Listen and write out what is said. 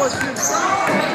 What's your ask